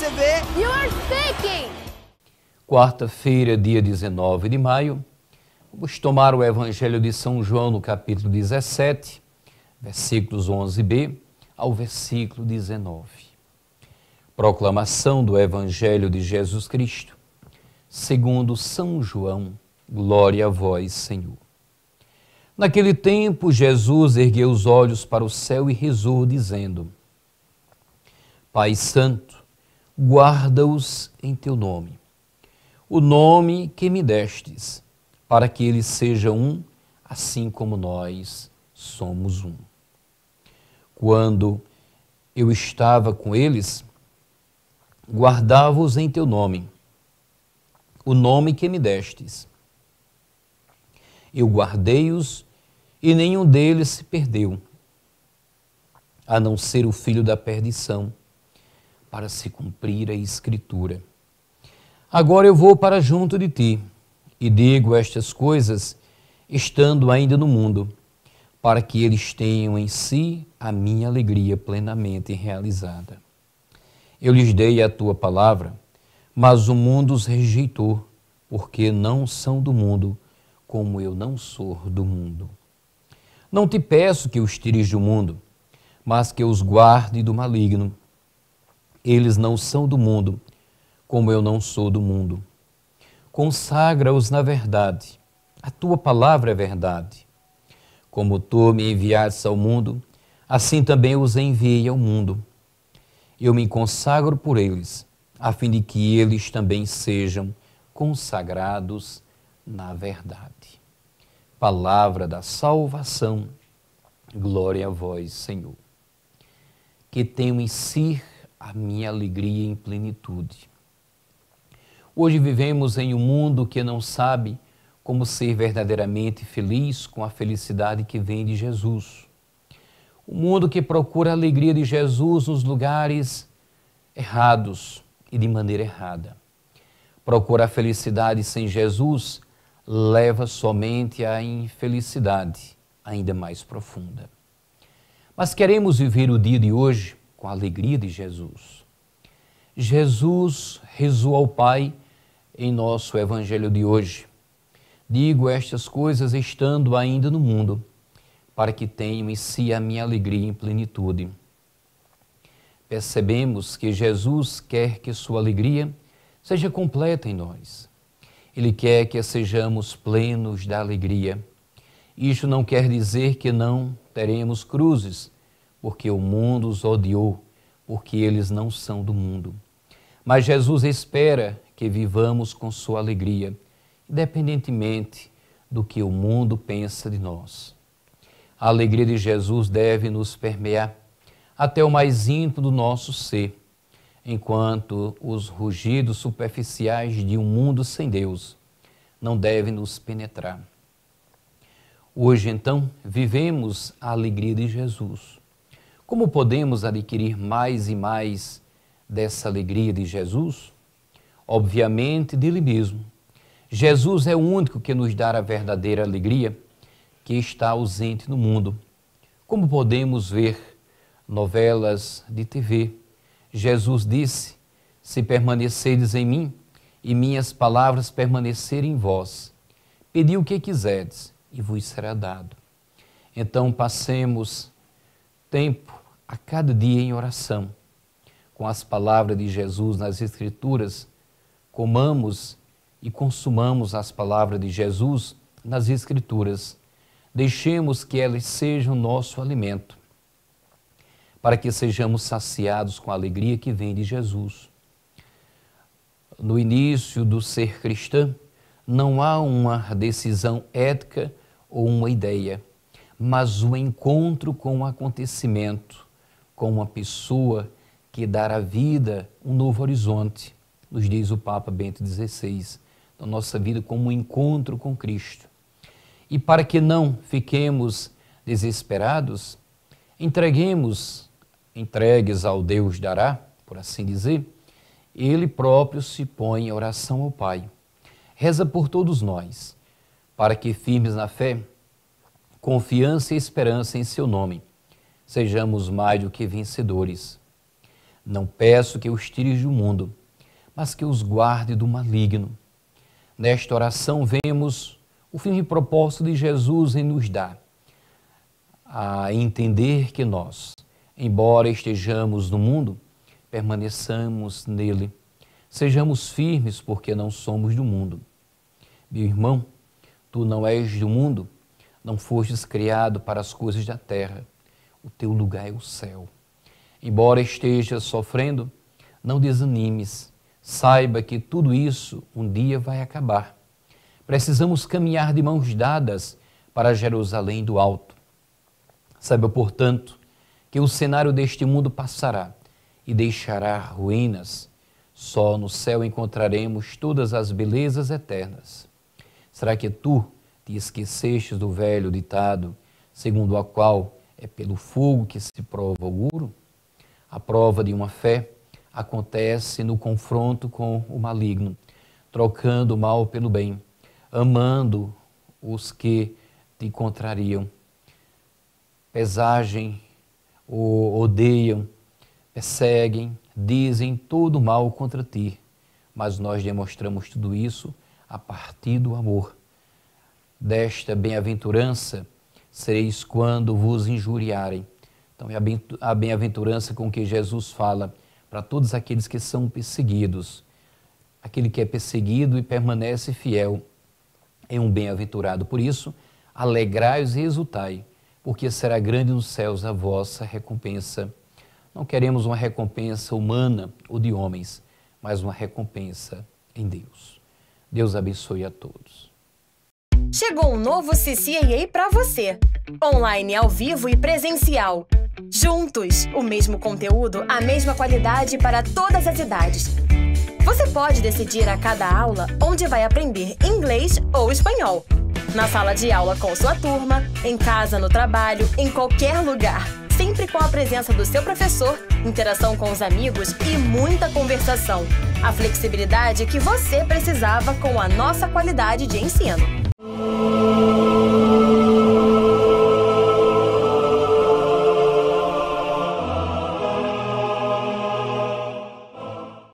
receber. You are thinking. Quarta-feira, dia 19 de maio, vamos tomar o Evangelho de São João no capítulo 17, versículos 11b ao versículo 19. Proclamação do Evangelho de Jesus Cristo, segundo São João. Glória a vós, Senhor. Naquele tempo, Jesus ergueu os olhos para o céu e rezou, dizendo: Pai Santo, guarda-os em teu nome, o nome que me destes, para que eles sejam um, assim como nós somos um. Quando eu estava com eles, guardava-os em teu nome, o nome que me destes. Eu guardei-os e nenhum deles se perdeu, a não ser o filho da perdição, para se cumprir a Escritura. Agora eu vou para junto de ti e digo estas coisas, estando ainda no mundo, para que eles tenham em si a minha alegria plenamente realizada. Eu lhes dei a tua palavra, mas o mundo os rejeitou, porque não são do mundo, como eu não sou do mundo. Não te peço que os tires do mundo, mas que os guarde do maligno. Eles não são do mundo, como eu não sou do mundo. Consagra-os na verdade. A tua palavra é verdade. Como tu me enviaste ao mundo, assim também os enviei ao mundo. Eu me consagro por eles, a fim de que eles também sejam consagrados na verdade palavra da salvação. Glória a vós, Senhor. Que tenho em si a minha alegria em plenitude. Hoje vivemos em um mundo que não sabe como ser verdadeiramente feliz com a felicidade que vem de Jesus. O um mundo que procura a alegria de Jesus nos lugares errados e de maneira errada. Procura a felicidade sem Jesus leva somente à infelicidade ainda mais profunda. Mas queremos viver o dia de hoje com a alegria de Jesus. Jesus rezou ao Pai em nosso Evangelho de hoje. Digo estas coisas estando ainda no mundo, para que tenham em si a minha alegria em plenitude. Percebemos que Jesus quer que sua alegria seja completa em nós ele quer que sejamos plenos da alegria. Isto não quer dizer que não teremos cruzes, porque o mundo os odiou, porque eles não são do mundo. Mas Jesus espera que vivamos com sua alegria, independentemente do que o mundo pensa de nós. A alegria de Jesus deve nos permear até o mais íntimo do nosso ser enquanto os rugidos superficiais de um mundo sem Deus não devem nos penetrar. Hoje, então, vivemos a alegria de Jesus. Como podemos adquirir mais e mais dessa alegria de Jesus? Obviamente, dele mesmo. Jesus é o único que nos dá a verdadeira alegria que está ausente no mundo. Como podemos ver novelas de TV, Jesus disse: Se permanecerdes em mim e minhas palavras permanecerem em vós, pedi o que quiserdes e vos será dado. Então passemos tempo a cada dia em oração, com as palavras de Jesus nas Escrituras, comamos e consumamos as palavras de Jesus nas Escrituras. Deixemos que elas sejam nosso alimento para que sejamos saciados com a alegria que vem de Jesus. No início do ser cristão, não há uma decisão ética ou uma ideia, mas o um encontro com um acontecimento, com uma pessoa que dará à vida um novo horizonte, nos diz o Papa Bento XVI, na nossa vida como um encontro com Cristo. E para que não fiquemos desesperados, entreguemos entregues ao Deus dará, por assim dizer, ele próprio se põe em oração ao Pai. Reza por todos nós, para que, firmes na fé, confiança e esperança em seu nome, sejamos mais do que vencedores. Não peço que os tires do mundo, mas que os guarde do maligno. Nesta oração vemos o fim propósito de Jesus em nos dar a entender que nós, embora estejamos no mundo, permaneçamos nele. Sejamos firmes, porque não somos do mundo. Meu irmão, tu não és do mundo, não fostes criado para as coisas da terra. O teu lugar é o céu. Embora estejas sofrendo, não desanimes. Saiba que tudo isso um dia vai acabar. Precisamos caminhar de mãos dadas para Jerusalém do alto. Saiba, portanto, que o cenário deste mundo passará e deixará ruínas. Só no céu encontraremos todas as belezas eternas. Será que tu te esquecestes do velho ditado, segundo a qual é pelo fogo que se prova o ouro? A prova de uma fé acontece no confronto com o maligno, trocando o mal pelo bem, amando os que te contrariam pesagem, odeiam, perseguem, dizem todo mal contra ti. Mas nós demonstramos tudo isso a partir do amor. Desta bem-aventurança sereis quando vos injuriarem. Então é a bem-aventurança com que Jesus fala para todos aqueles que são perseguidos. Aquele que é perseguido e permanece fiel é um bem-aventurado. Por isso, alegrai-os e exultai porque será grande nos céus a vossa recompensa. Não queremos uma recompensa humana ou de homens, mas uma recompensa em Deus. Deus abençoe a todos. Chegou um novo CCAA para você. Online, ao vivo e presencial. Juntos, o mesmo conteúdo, a mesma qualidade para todas as idades. Você pode decidir a cada aula onde vai aprender inglês ou espanhol na sala de aula com sua turma, em casa, no trabalho, em qualquer lugar. Sempre com a presença do seu professor, interação com os amigos e muita conversação. A flexibilidade que você precisava com a nossa qualidade de ensino.